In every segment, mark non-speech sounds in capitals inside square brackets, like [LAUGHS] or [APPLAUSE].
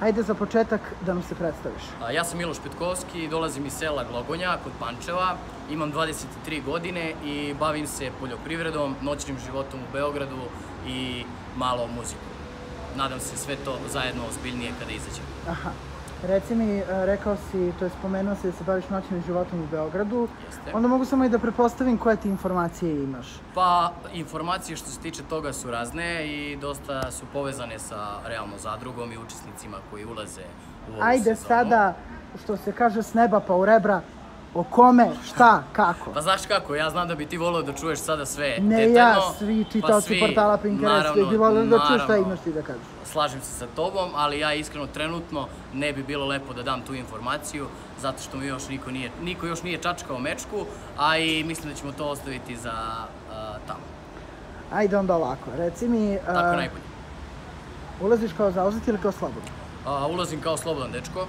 Ajde za početak da nam se predstaviš. Ja sam Miloš Petkovski, dolazim iz sela Glogonja kod Pančeva, imam 23 godine i bavim se poljoprivredom, noćnim životom u Beogradu i malo muzikom. Nadam se sve to zajedno ozbiljnije kada izađem. Aha. Reci mi, e, rekao si, to je spomenuo si da se baviš noćnim životom u Beogradu. Jeste. Onda mogu samo i da prepostavim koje ti informacije imaš. Pa, informacije što se tiče toga su razne i dosta su povezane sa realno zadrugom i učesnicima koji ulaze u ovu Ajde sezonu. sada, što se kaže s neba pa u rebra, o kome, šta, kako. Pa znaš kako, ja znam da bi ti volio da čuješ sada sve Ne detaljno. ja, svi pa čitaoci portala Pinterest, naravno, bi volili da čuju šta imaš ti da kažeš. Slažem se sa tobom, ali ja iskreno trenutno ne bi bilo lepo da dam tu informaciju, zato što mi još niko nije, niko još nije čačkao mečku, a i mislim da ćemo to ostaviti za tamo. Ajde onda ovako, reci mi, Tako najbolje. ulaziš kao zauzet ili kao slobodno? A, ulazim kao slobodan dečko,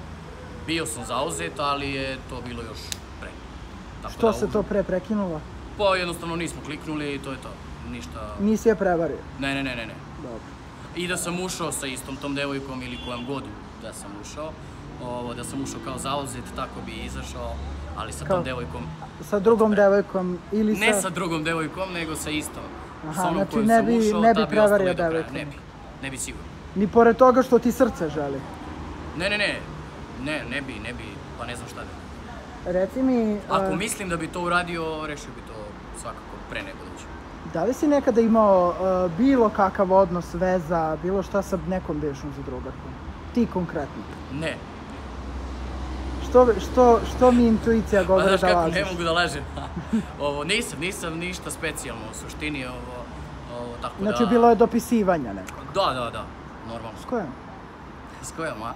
bio sam zauzet, ali je to bilo još. Tako Što da se to pre prekinulo? Pa jednostavno nismo kliknuli i to je to. Ništa... Nisi je prevario. Ne, ne, ne, ne, ne. Dobro. I da sam ušao sa istom tom devojkom ili kojom god da sam ušao, ovo, da sam ušao kao zauzet, tako bi izašao, ali sa Kao- tom devojkom, Sa drugom devojkom ili sa... ne sa drugom devojkom, nego sa istom. Aha, sa onom znači ne bi- ušao, ne bi da prevario devojku. Ne bi, ne bi sigurno. Ni pored toga što ti srce želi. Ne, ne, ne, ne, ne bi, ne bi, pa ne znam šta bi. Reci mi, Ako a, mislim da bi to uradio, rešio bi to svakako pre nego da da li si nekada imao a, bilo kakav odnos, veza, bilo šta sa nekom bivšom zadrugarkom? Ti konkretno. Ne, Što, što, što mi intuicija Pa govori znaš da kako, lažeš? ne mogu da lažem. [LAUGHS] ovo, nisam, nisam ništa specijalno u suštini, ovo, ovo tako Znači, da... bilo je dopisivanja neko. Da, da, da, normalno. S kojom? S kojom, a?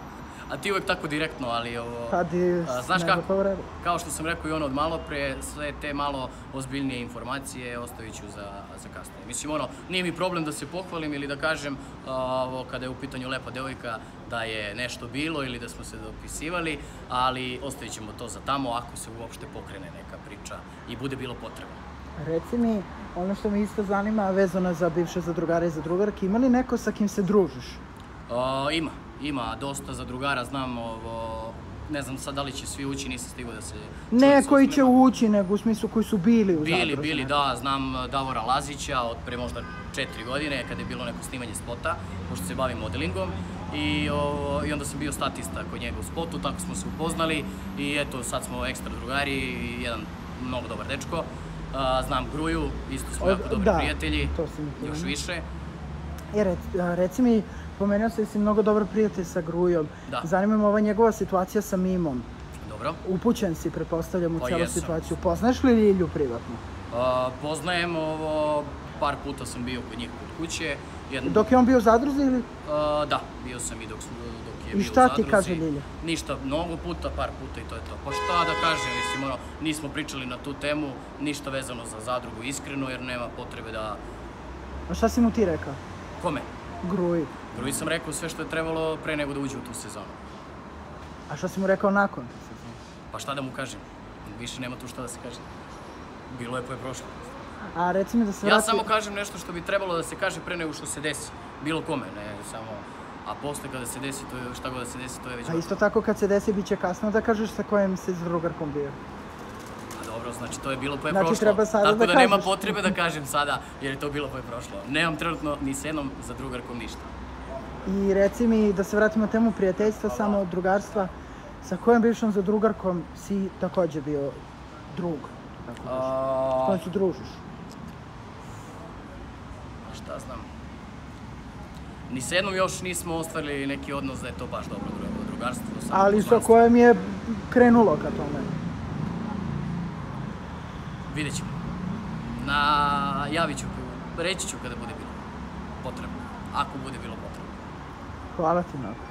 A ti uvek tako direktno, ali ovo... Kad je a, s znaš kako? pa. Kao što sam rekao i ono od malo pre, sve te malo ozbiljnije informacije ostavit ću za, za kasnije. Mislim, ono, nije mi problem da se pohvalim ili da kažem, a, ovo, kada je u pitanju lepa devojka, da je nešto bilo ili da smo se dopisivali, ali ostavit ćemo to za tamo ako se uopšte pokrene neka priča i bude bilo potrebno. Reci mi, ono što me isto zanima, vezano za bivše zadrugare i zadrugarke, ima li neko sa kim se družiš? A, ima, ima dosta zadrugara, znam ovo, ne znam sad da li će svi ući, nisam stigao da se... Ne koji će ući, nego u smislu koji su bili u Bili, zadruzi. bili, da, znam Davora Lazića od pre možda četiri godine kada je bilo neko snimanje spota, pošto se bavim modelingom i, o, i onda sam bio statista kod njega u spotu, tako smo se upoznali i eto sad smo ekstra drugari i jedan mnogo dobar dečko. A, znam Gruju, isto smo O, jako dobri da, prijatelji, još više. E, rec, a, reci mi, pomenuo si da si mnogo dobar prijatelj sa Grujom. Da. Zanima me ova njegova situacija sa Mimom. Dobro. Upućen si, pretpostavljam, u Pa celu jesam. situaciju. Poznaš li Lilju privatno? A, poznajem ovo, par puta sam bio kod njih kod kuće. Jedno, Dok je on bio u zadruzi ili... A, da, bio sam i dok, dok je I bio šta u ti zadruzi. kaže Ljilja? Ništa, mnogo puta, par puta i to je to. Pa šta da kažem, mislim, ono, nismo pričali na tu temu, ništa vezano za zadrugu iskreno, jer nema potrebe da... A šta si mu ti rekao? Kome? Gruji. Drugi sam rekao sve što je trebalo pre nego da uđe u tu sezonu. A šta si mu rekao nakon? Pa šta da mu kažem? Više nema tu šta da se kaže. Bilo je pa je prošlo. A reci mi da se Ja vrati... samo kažem nešto što bi trebalo da se kaže pre nego što se desi. Bilo kome, ne samo... A posle kada se desi, to je, šta god da se desi, to je već... A isto tako kad se desi, bit će kasno da kažeš sa kojim si zadrugarkom bio. Dobro, znači to je bilo pa je Znači, prošlo. treba sada Tako da da, nema potrebe da kažem sada, jer je to bilo pa je prošlo. Nemam trenutno ni s jednom za drugarkom ništa. I reci mi, da se vratimo na temu prijateljstva, samo drugarstva, sa kojom bivšom zadrugarkom si takođe bio drug? Tako da A, kojom se družiš? šta znam. Ni s jednom još nismo ostvarili neki odnos da je to baš dobro dru- drugarstvo. Ali sa kojom je krenulo ka tome? Vidjet ćemo. Na... Javit ću, reći ću kada bude bilo potrebno. Ako bude bilo potrebno. Hvala ti mnogo.